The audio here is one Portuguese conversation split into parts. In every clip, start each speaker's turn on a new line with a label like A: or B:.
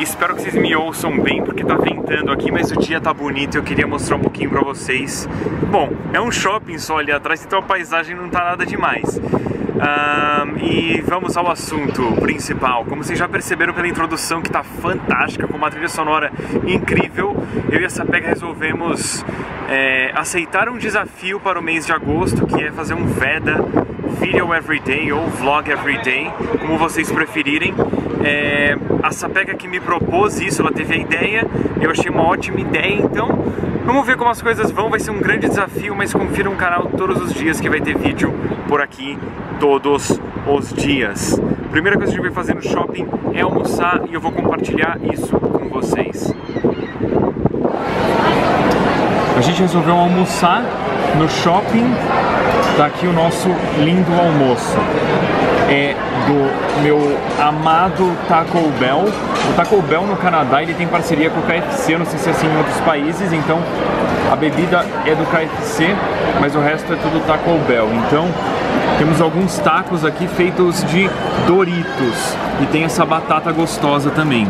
A: Espero que vocês me ouçam bem, porque tá ventando aqui, mas o dia tá bonito e eu queria mostrar um pouquinho pra vocês. Bom, é um shopping só ali atrás, então a paisagem não tá nada demais. Um, e vamos ao assunto principal. Como vocês já perceberam pela introdução, que tá fantástica, com uma trilha sonora incrível, eu e a Sapega resolvemos é, aceitar um desafio para o mês de agosto, que é fazer um VEDA, Video Everyday ou Vlog Everyday, como vocês preferirem. É, a Sapega que me propôs isso, ela teve a ideia, eu achei uma ótima ideia, então vamos ver como as coisas vão, vai ser um grande desafio, mas confira o canal todos os dias que vai ter vídeo por aqui todos os dias. Primeira coisa que a gente vai fazer no shopping é almoçar e eu vou compartilhar isso com vocês. A gente resolveu almoçar no shopping, tá aqui o nosso lindo almoço. É do meu amado Taco Bell. O Taco Bell no Canadá ele tem parceria com o KFC, não sei se é assim em outros países, então a bebida é do KFC, mas o resto é tudo Taco Bell. Então temos alguns tacos aqui feitos de Doritos e tem essa batata gostosa também.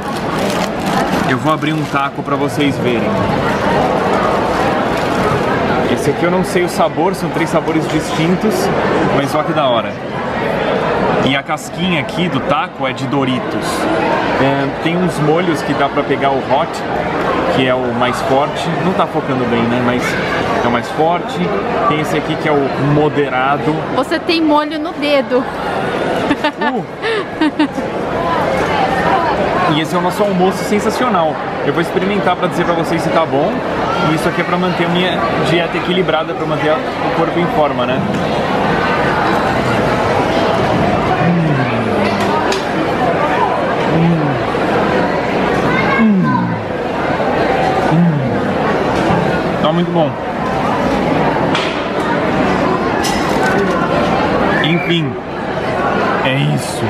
A: Eu vou abrir um taco para vocês verem. Esse aqui eu não sei o sabor, são três sabores distintos, mas olha que da hora. E a casquinha aqui do taco é de Doritos. É, tem uns molhos que dá pra pegar o hot, que é o mais forte. Não tá focando bem, né? Mas é o mais forte. Tem esse aqui que é o moderado.
B: Você tem molho no dedo. Uh.
A: E esse é o nosso almoço sensacional. Eu vou experimentar para dizer para vocês se tá bom. E isso aqui é para manter a minha dieta equilibrada, para manter o corpo em forma, né? Tá muito bom. Enfim, é isso.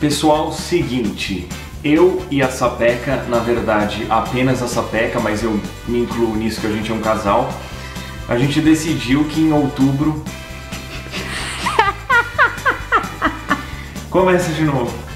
A: Pessoal, seguinte, eu e a Sapeca, na verdade, apenas a Sapeca, mas eu me incluo nisso que a gente é um casal, a gente decidiu que em outubro. Começa de novo.